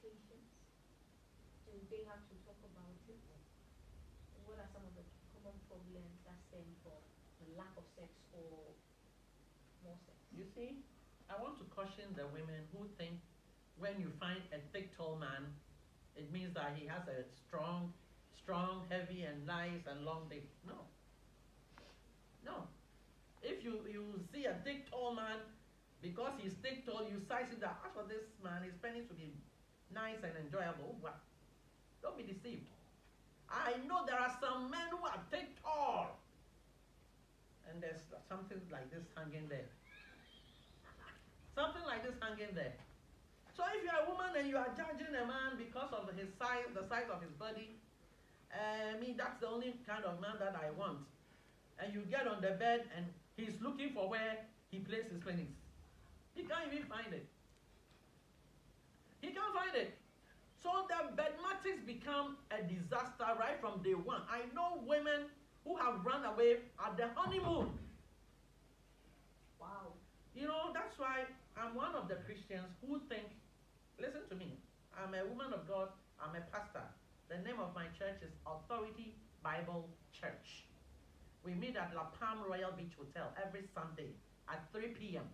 Do they have to talk about it? What are some of the common problems that stem from the lack of sex or more sex? You see, I want to caution the women who think when you find a thick, tall man, it means that he has a strong, strong, heavy, and nice and long dick. No. No. If you, you see a thick, tall man, because he's thick, tall, you size it that as for this man, his penis to be nice and enjoyable. What? Don't be deceived. I know there are some men who are thick, tall, and there's something like this hanging there. Something like this hanging there. So if you're a woman and you are judging a man because of his size, the size of his body, eh, I mean that's the only kind of man that I want. And you get on the bed and he's looking for where he places his penis. He can't even find it. So the bedmatics become a disaster right from day one. I know women who have run away at the honeymoon. Wow. You know, that's why I'm one of the Christians who think, listen to me, I'm a woman of God, I'm a pastor. The name of my church is Authority Bible Church. We meet at La Palm Royal Beach Hotel every Sunday at 3 p.m.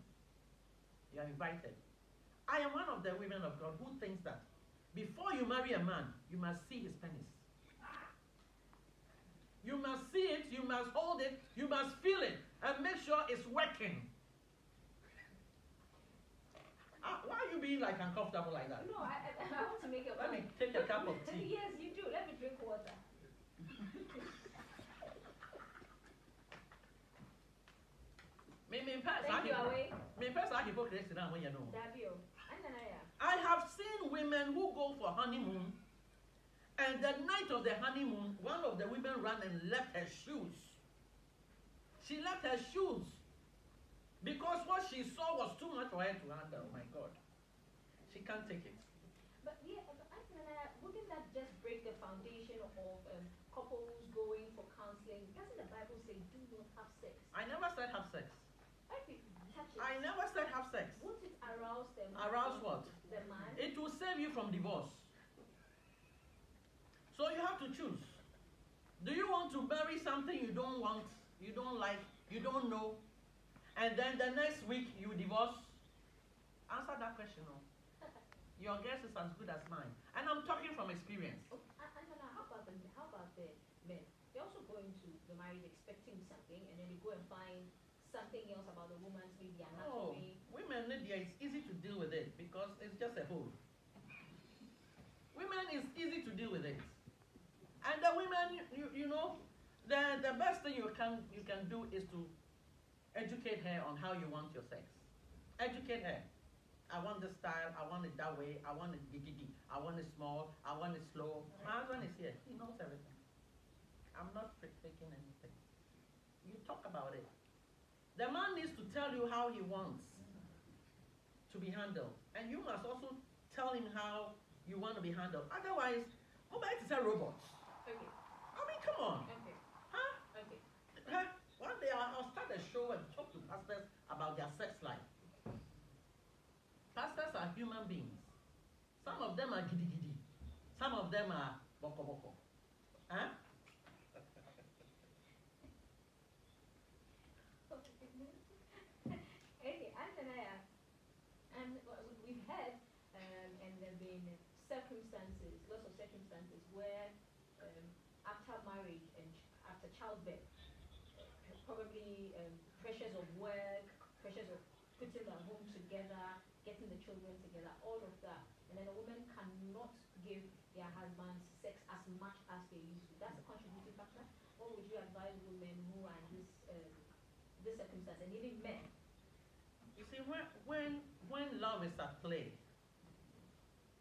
You are invited. I am one of the women of God who thinks that before you marry a man, you must see his penis. You must see it, you must hold it, you must feel it, and make sure it's working. Ah, why are you being like uncomfortable like that? No, I, I, I want to make a Let me take a cup of tea. yes, you do. Let me drink water. Me me mpa Thank you, hypo- away. me mpa saa hypocrisy na mo yɛ no. Dabio. Ananaya. I have seen women who go for honeymoon, and the night of the honeymoon, one of the women ran and left her shoes. She left her shoes because what she saw was too much for her to handle. Oh my God, she can't take it. But yeah, but Ananaya, wouldn't that just break the foundation of um, couples going for counseling? Doesn't the Bible say do not have sex? I never said have sex. If you touch it, I never said have sex. won't it arouse them? Arouse what? The man. It will save you from divorce. So you have to choose. Do you want to marry something you don't want, you don't like, you don't know, and then the next week you divorce? Answer that question. No. Oh. Your guess is as good as mine. And I'm talking from experience. Okay, A- Angela, how about the how about the men? They also go into the marriage expecting something, and then they go and find something else about the woman's maybe Oh, women, Lydia, it's easy to deal with it because it's just a hole. Women is easy to deal with it. And the women, you, you know, the, the best thing you can you can do is to educate her on how you want your sex. Educate her. I want the style, I want it that way, I want it giggy, I want it small, I want it slow. My husband is here, he knows everything. I'm not faking anything. You talk about it. The man needs to tell you how he wants to be handled. And you must also tell him how you want to be handled. Otherwise, mobile is a robot. Okay, I mean, come on. okay, Huh? okay. Huh? One day I'll, I'll start a show and talk to pastors about their sex life. Pastors are human beings. Some of them are giddy giddy. Some of them are boko boko. Huh? Uh, we- we've had, um, and there have been circumstances, lots of circumstances where um, after marriage and after childbirth, uh, probably um, pressures of work, pressures of putting the home together, getting the children together, all of that. And then a woman cannot give their husbands sex as much as they used to. That's a contributing factor. What would you advise women who are in this um, this circumstance, and even men? You see, when when when love is at play,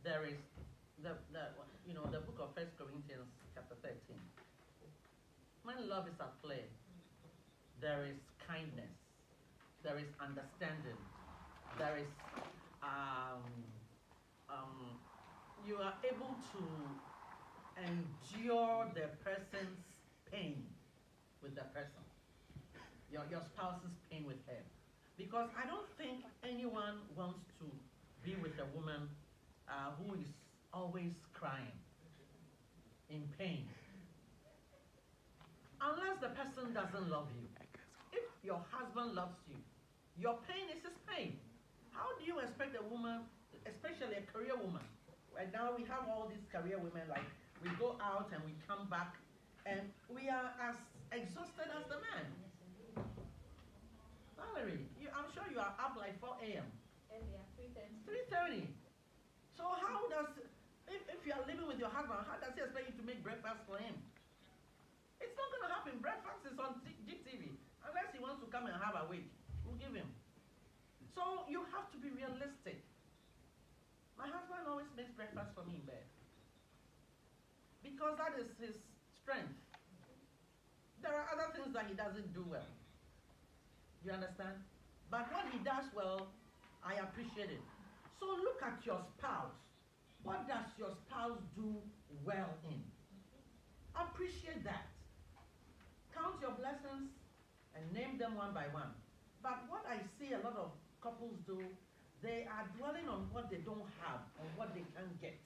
there is the, the you know the book of First Corinthians chapter thirteen. When love is at play, there is kindness, there is understanding, there is um, um, you are able to endure the person's pain with the person, your your spouse's pain with him. Because I don't think anyone wants to be with a woman uh, who is always crying, in pain. Unless the person doesn't love you. If your husband loves you, your pain is his pain. How do you expect a woman, especially a career woman? Right now we have all these career women like we go out and we come back and we are as exhausted as the man. Valerie, you, I'm sure you are up like 4 a.m. Earlier, three thirty. 3.30. So how does, if, if you are living with your husband, how does he expect you to make breakfast for him? It's not going to happen. Breakfast is on GTV. Unless he wants to come and have a week, we'll give him. So you have to be realistic. My husband always makes breakfast for me in bed. Because that is his strength. There are other things that he doesn't do well. You understand? But what he does well, I appreciate it. So look at your spouse. What does your spouse do well in? Appreciate that. Count your blessings and name them one by one. But what I see a lot of couples do, they are dwelling on what they don't have and what they can't get.